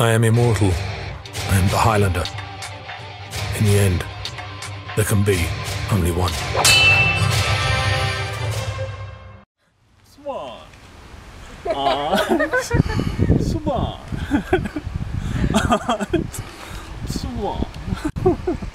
I am immortal. I am the Highlander. In the end, there can be only one. Swan. Swan. Swan.